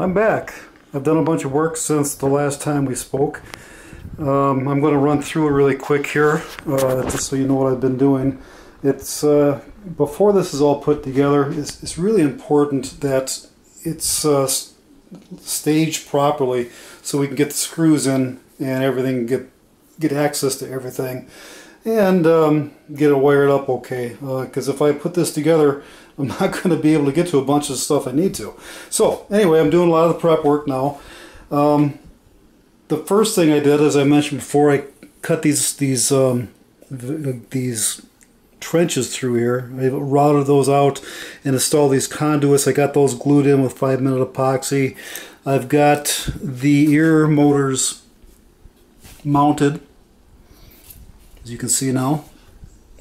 I'm back. I've done a bunch of work since the last time we spoke. Um, I'm going to run through it really quick here, uh, just so you know what I've been doing. It's uh, before this is all put together. It's, it's really important that it's uh, staged properly, so we can get the screws in and everything, get get access to everything, and um, get it wired up okay. Because uh, if I put this together, I'm not going to be able to get to a bunch of stuff I need to. So anyway, I'm doing a lot of the prep work now. Um, the first thing I did, as I mentioned before, I cut these these um, these trenches through here. I routed those out and installed these conduits. I got those glued in with 5 minute epoxy. I've got the ear motors mounted, as you can see now.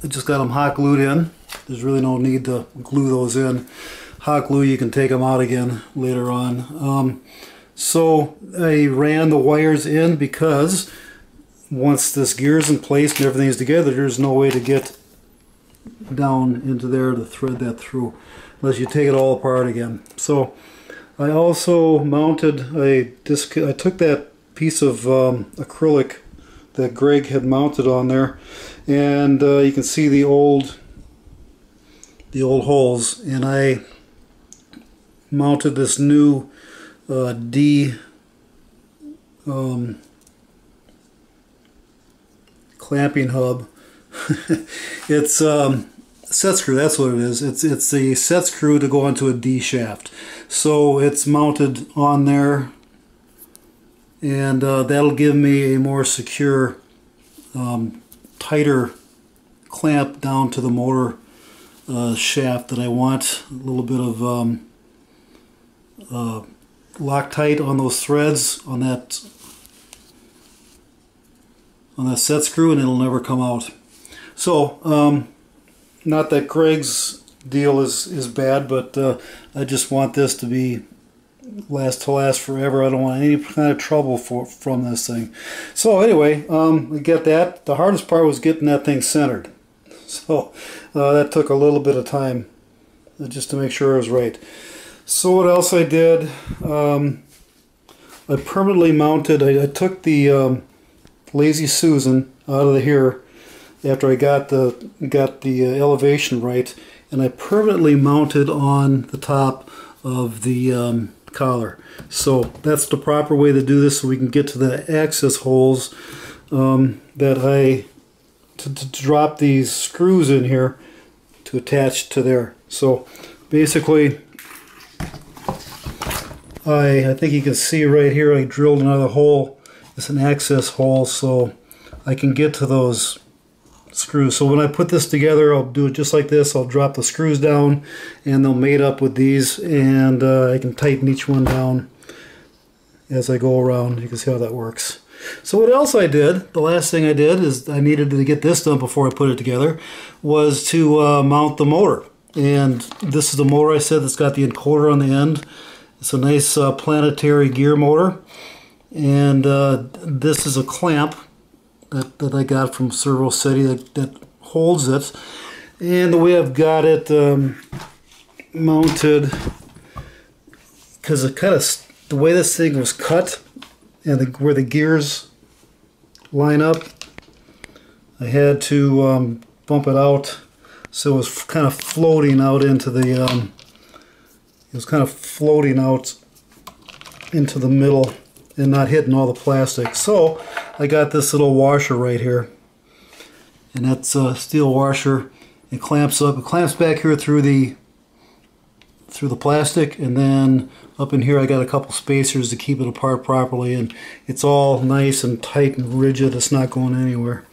I just got them hot glued in. There's really no need to glue those in. Hot glue, you can take them out again later on. Um, so I ran the wires in because once this gear is in place and everything's together, there's no way to get down into there to thread that through unless you take it all apart again. So I also mounted a disc, I took that piece of um, acrylic that Greg had mounted on there and uh, you can see the old the old holes and I mounted this new uh, D um, clamping hub. It's um, set screw that's what it is. It's it's a set screw to go onto a D shaft. So it's mounted on there and uh, that'll give me a more secure um, tighter clamp down to the motor uh, shaft that I want. A little bit of um, uh, Loctite on those threads on that on that set screw and it'll never come out. So, um, not that Craig's deal is, is bad, but uh, I just want this to be last to last forever. I don't want any kind of trouble for from this thing. So anyway, um, we get that. The hardest part was getting that thing centered. So uh, that took a little bit of time uh, just to make sure I was right. So what else I did? Um, I permanently mounted, I, I took the um, Lazy Susan out of the here after I got the got the uh, elevation right and I permanently mounted on the top of the um, collar. So that's the proper way to do this so we can get to the access holes um, that I, to, to, drop these screws in here to attach to there. So basically, I, I think you can see right here I drilled another hole. It's an access hole so I can get to those screws. So when I put this together, I'll do it just like this. I'll drop the screws down and they'll mate up with these and uh, I can tighten each one down as I go around. You can see how that works. So what else I did, the last thing I did is I needed to get this done before I put it together, was to uh, mount the motor. And this is the motor I said that's got the encoder on the end. It's a nice uh, planetary gear motor. And uh, this is a clamp that, that I got from ServoCity that, that holds it. And the way I've got it um, mounted, because it kind of, the way this thing was cut and the, where the gears line up, I had to um, bump it out so it was kind of floating out into the, um, it was kind of floating out into the middle and not hitting all the plastic. So I got this little washer right here. And that's a steel washer. It clamps up. It clamps back here through the through the plastic and then up in here I got a couple spacers to keep it apart properly and it's all nice and tight and rigid. It's not going anywhere.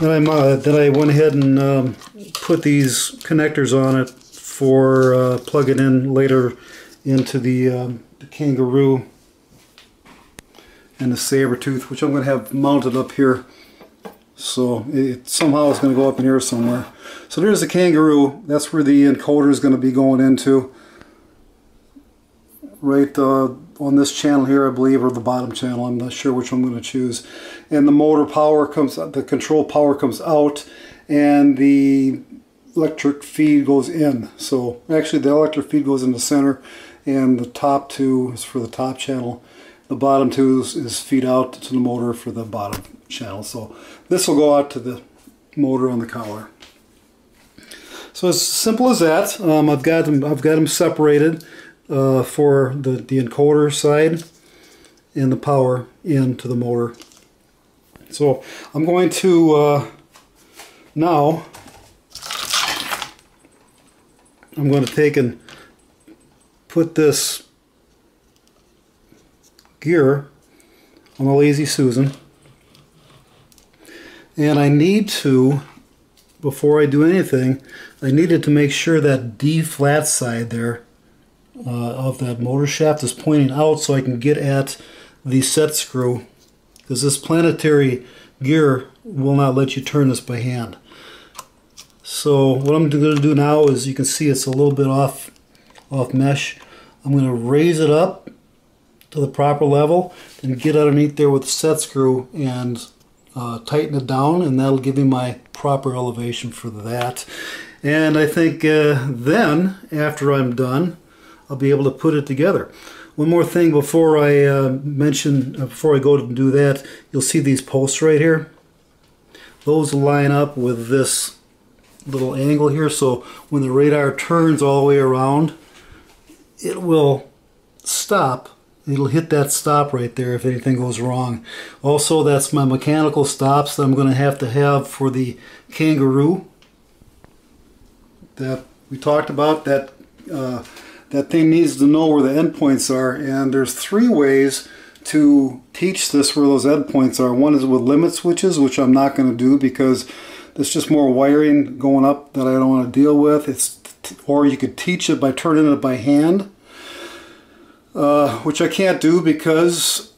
Then, uh, then I went ahead and um, put these connectors on it for uh, plugging in later into the, um, the kangaroo and the Sabertooth, which I'm going to have mounted up here. So it somehow is going to go up in here somewhere. So there's the kangaroo. That's where the encoder is going to be going into. Right uh, on this channel here, I believe, or the bottom channel. I'm not sure which one I'm going to choose. And the motor power comes, the control power comes out, and the electric feed goes in. So actually the electric feed goes in the center and the top two is for the top channel. The bottom two is, feed out to the motor for the bottom channel. So this will go out to the motor on the collar. So as simple as that. Um, I've got them. I've got them separated uh, for the the encoder side and the power into the motor. So I'm going to uh, now. I'm going to take and put this gear. On the Lazy Susan. And I need to before I do anything I needed to make sure that D flat side there uh, of that motor shaft is pointing out so I can get at the set screw. Because this planetary gear will not let you turn this by hand. So what I'm going to do now is you can see it's a little bit off off mesh. I'm going to raise it up to the proper level and get underneath there with a set screw and uh, tighten it down and that'll give me my proper elevation for that. And I think uh, then, after I'm done, I'll be able to put it together. One more thing before I uh, mention, uh, before I go to do that, you'll see these posts right here. Those line up with this little angle here, so when the radar turns all the way around, it will stop It'll hit that stop right there if anything goes wrong. Also, that's my mechanical stops that I'm going to have to have for the Kangaroo that we talked about. That uh, that thing needs to know where the endpoints are, and there's three ways to teach this where those endpoints are. One is with limit switches, which I'm not going to do because there's just more wiring going up that I don't want to deal with. It's or you could teach it by turning it by hand uh, which I can't do because,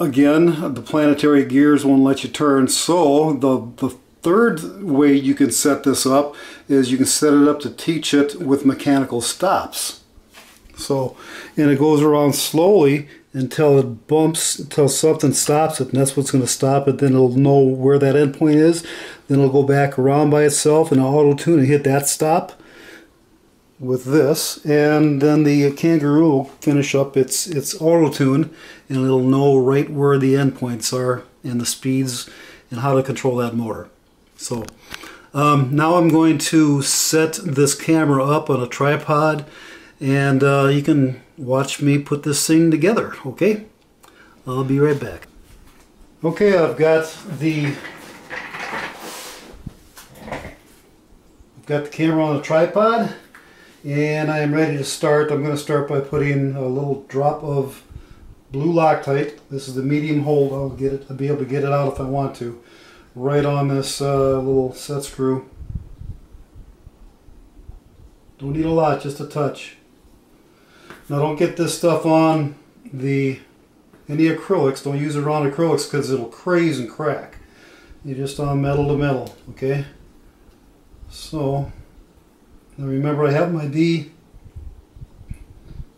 again, the planetary gears won't let you turn. So the, the third way you can set this up is you can set it up to teach it with mechanical stops. So, and it goes around slowly until it bumps, until something stops it, and that's what's going to stop it. Then it'll know where that endpoint is. Then it'll go back around by itself and auto tune and hit that stop with this and then the Kangaroo will finish up its its auto tune and it'll know right where the endpoints are and the speeds and how to control that motor. So um, now I'm going to set this camera up on a tripod and uh, you can watch me put this thing together okay? I'll be right back. Okay I've got the I've got the camera on a tripod and I am ready to start. I'm going to start by putting a little drop of blue Loctite. This is the medium hold. I'll get it. I'll be able to get it out if I want to. Right on this uh, little set screw. Don't need a lot, just a touch. Now don't get this stuff on the any acrylics. Don't use it on acrylics because it'll craze and crack. You're just on metal to metal, okay? So now remember I have my D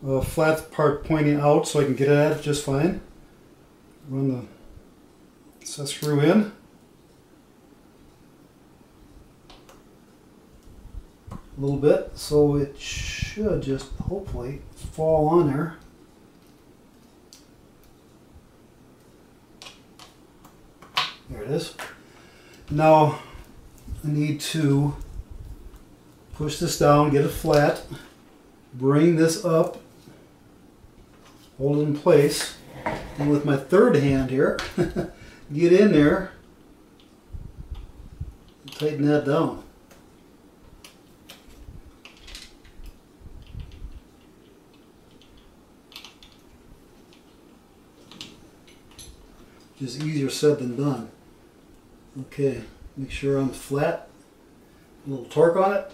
uh, flat part pointing out so I can get at it just fine. Run the set screw in. A little bit so it should just hopefully fall on there. There it is. Now I need to push this down, get it flat, bring this up, hold it in place, and with my third hand here, get in there, tighten that down. Just easier said than done. Okay, make sure I'm flat, a little torque on it.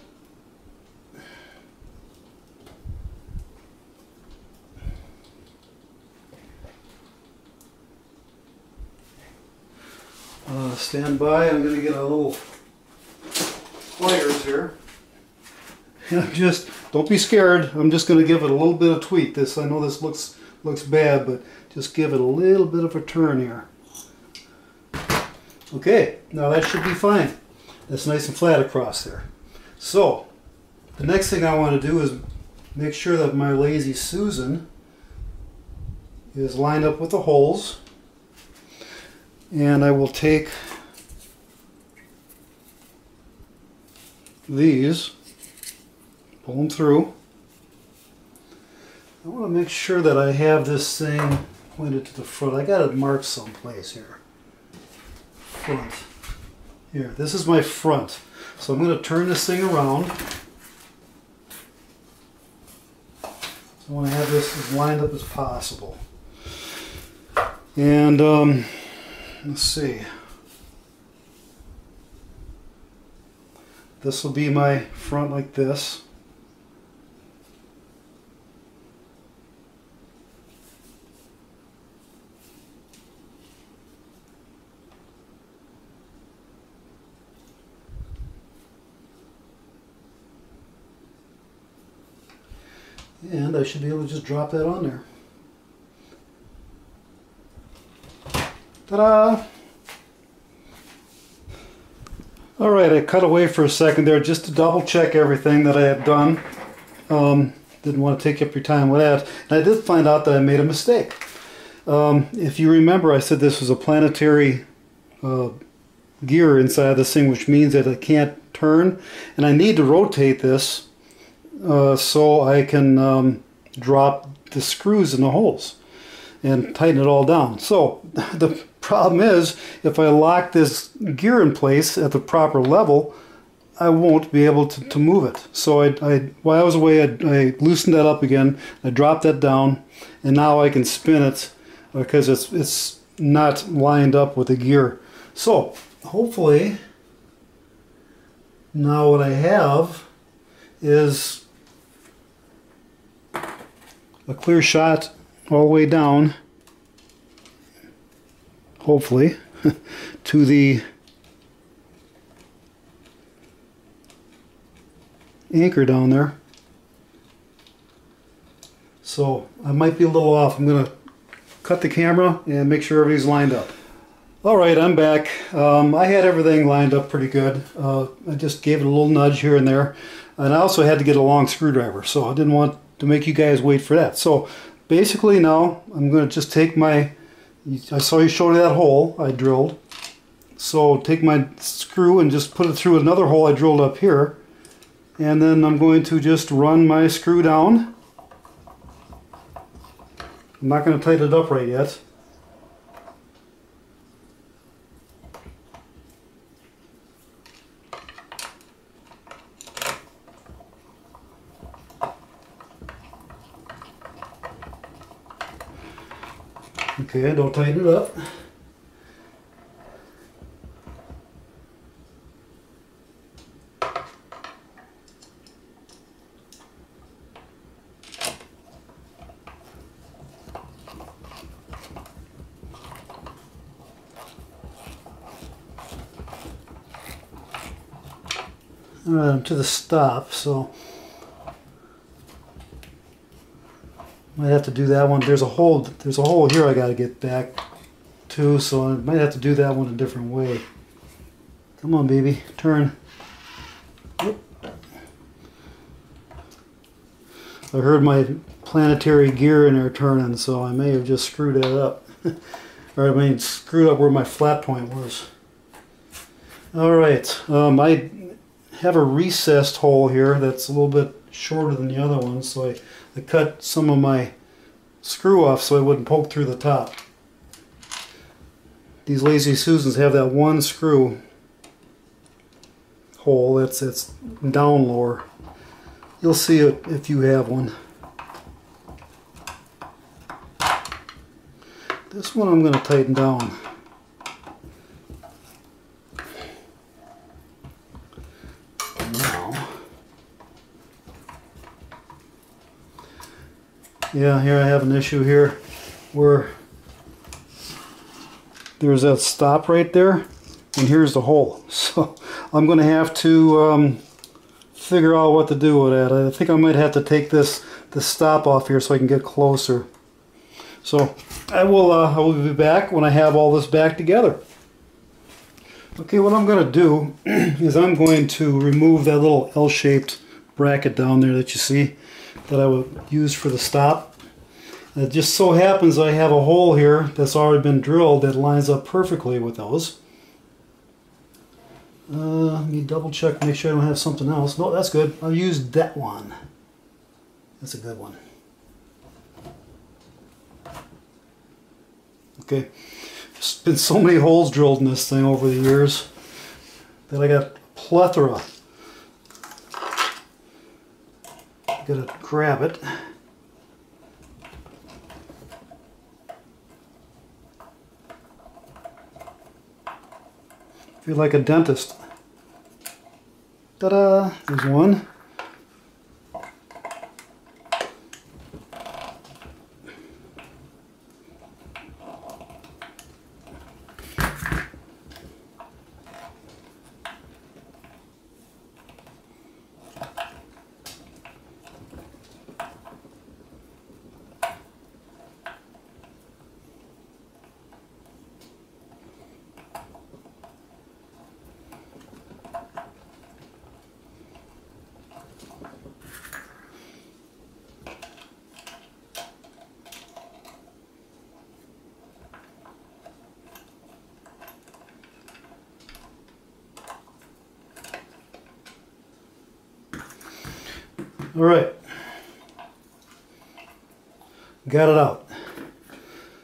Uh, stand by. I'm going to get a little pliers here. And I'm just, don't be scared. I'm just going to give it a little bit of tweak. This, I know this looks looks bad, but just give it a little bit of a turn here. Okay, now that should be fine. That's nice and flat across there. So, the next thing I want to do is make sure that my Lazy Susan is lined up with the holes. And I will take these, pull them through. I want to make sure that I have this thing pointed to the front. I got it marked someplace here. Front. Here, this is my front. So I'm going to turn this thing around. I want to have this as lined up as possible. And um, let's see. This will be my front like this. And I should be able to just drop that on there. Ta-da! All right, I cut away for a second there just to double check everything that I had done. Um, didn't want to take up your time with that. And I did find out that I made a mistake. Um, if you remember, I said this was a planetary uh, gear inside this thing, which means that it can't turn. And I need to rotate this uh, so I can um, drop the screws in the holes and tighten it all down. So the problem is if I lock this gear in place at the proper level, I won't be able to, to move it. So I, I, while I was away, I, I loosened that up again. I dropped that down, and now I can spin it because it's it's not lined up with the gear. So hopefully, now what I have is a clear shot all the way down, hopefully, to the anchor down there. So I might be a little off. I'm going to cut the camera and make sure everything's lined up. Alright, I'm back. Um, I had everything lined up pretty good. Uh, I just gave it a little nudge here and there. And I also had to get a long screwdriver, so I didn't want to make you guys wait for that. So basically now I'm going to just take my, I saw you show that hole I drilled. So take my screw and just put it through another hole I drilled up here. And then I'm going to just run my screw down. I'm not going to tighten it up right yet. Okay, don't tighten it up. I'm to the stop, so might have to do that one. There's a hole. There's a hole here I got to get back to, so I might have to do that one a different way. Come on, baby, turn. I heard my planetary gear in there turning, so I may have just screwed that up. or I mean, screwed up where my flat point was. All right, um, I have a recessed hole here that's a little bit shorter than the other one, so I, I cut some of my screw off so it wouldn't poke through the top. These Lazy Susans have that one screw hole that's, that's down lower. You'll see it if you have one. This one I'm going to tighten down. Yeah, here I have an issue here where there's that stop right there and here's the hole. So I'm going to have to um, figure out what to do with that. I think I might have to take this the stop off here so I can get closer. So I will uh, I will be back when I have all this back together. Okay, what I'm going to do is I'm going to remove that little L-shaped bracket down there that you see that I would use for the stop. it just so happens I have a hole here that's already been drilled that lines up perfectly with those. Uh, let me double check, make sure I don't have something else. No, that's good. I'll use that one. That's a good one. Okay. There's been so many holes drilled in this thing over the years that I got plethora. Gotta grab it. Feel like a dentist. Ta-da! There's one. All right. Got it out.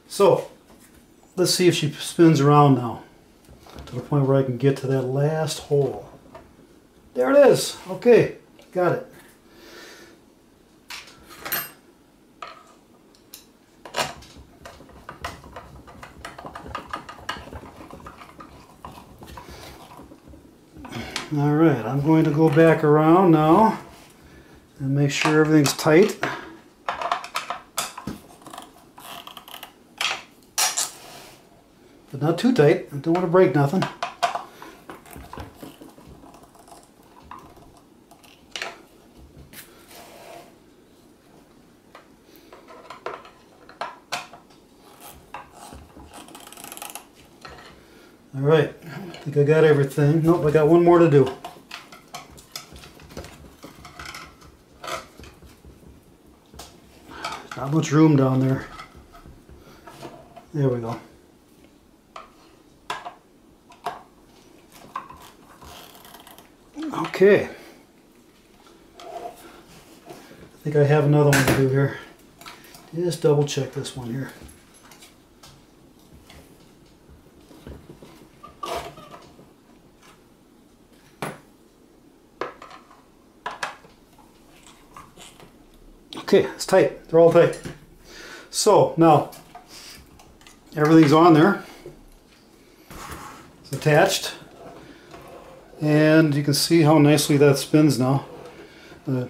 So, let's see if she spins around now to the point where I can get to that last hole. There it is. Okay, got it. All right, I'm going to go back around now and make sure everything's tight. But not too tight. I don't want to break nothing. All right, I think I got everything. Nope, I got one more to do. Much room down there. There we go. Okay. I think I have another one to do here. Just double check this one here. Okay, it's tight. They're all tight. So now everything's on there. It's attached. And you can see how nicely that spins now. Uh,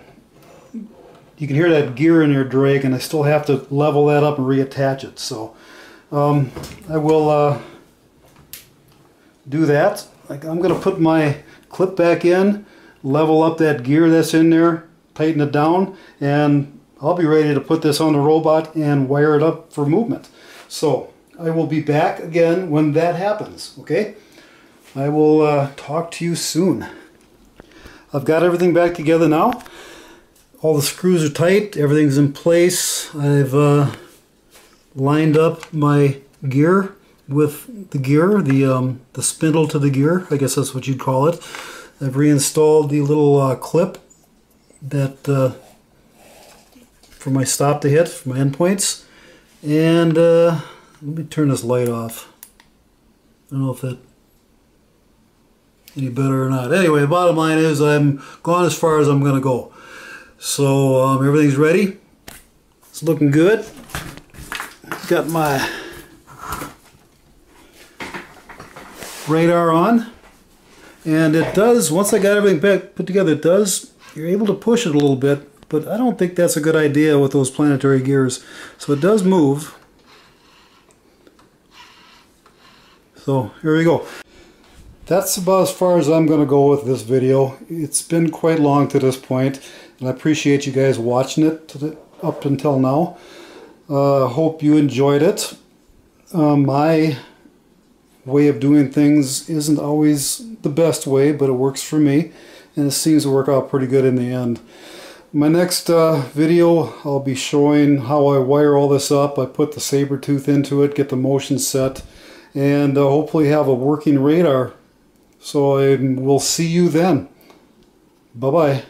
you can hear that gear in there drag and I still have to level that up and reattach it. So um, I will uh, do that. Like I'm going to put my clip back in, level up that gear that's in there, tighten it down, and I'll be ready to put this on the robot and wire it up for movement. So I will be back again when that happens, okay? I will uh, talk to you soon. I've got everything back together now. All the screws are tight, everything's in place. I've uh, lined up my gear with the gear, the, um, the spindle to the gear, I guess that's what you'd call it. I've reinstalled the little uh, clip that uh, for my stop to hit, for my endpoints. And uh, let me turn this light off. I don't know if that any better or not. Anyway, the bottom line is I'm gone as far as I'm going to go. So um, everything's ready. It's looking good. Got my radar on. And it does, once I got everything back put together, it does, you're able to push it a little bit but I don't think that's a good idea with those planetary gears. So it does move. So here we go. That's about as far as I'm going to go with this video. It's been quite long to this point, and I appreciate you guys watching it the, up until now. Uh, hope you enjoyed it. Um, my way of doing things isn't always the best way, but it works for me. And it seems to work out pretty good in the end. My next uh, video, I'll be showing how I wire all this up. I put the Sabertooth into it, get the motion set, and uh, hopefully have a working radar. So I will see you then. Bye-bye.